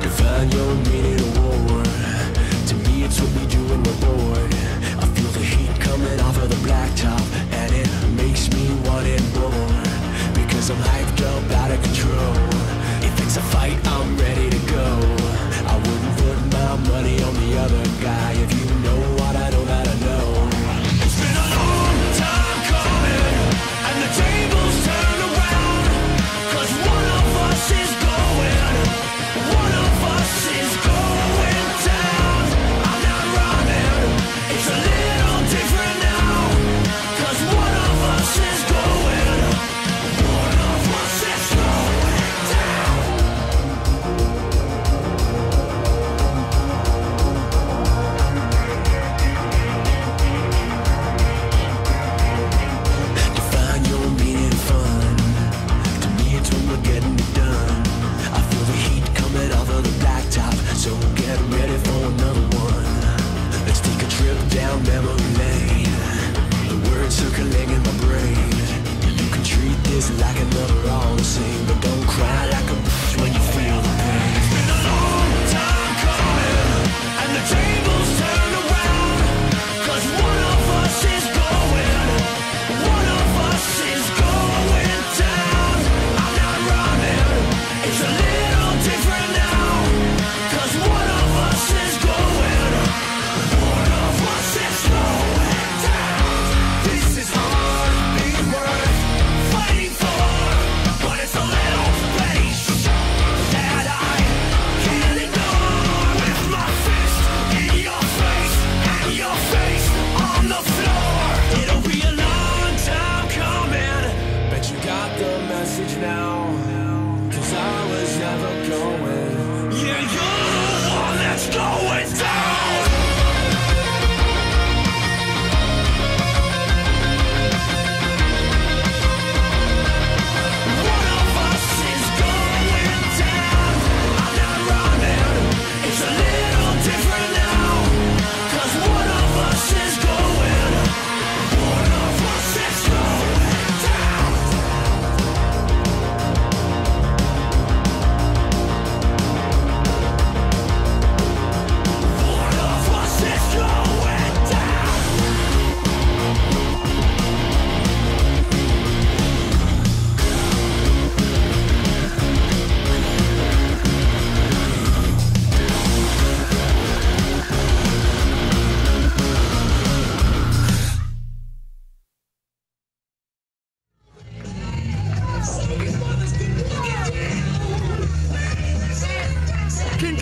Define your meaning of war. To me it's what we do in the Lord I feel the heat coming off of the blacktop And it makes me want it more. Because I'm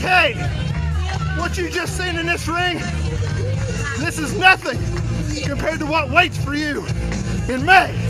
okay. What you just seen in this ring, this is nothing compared to what waits for you in May.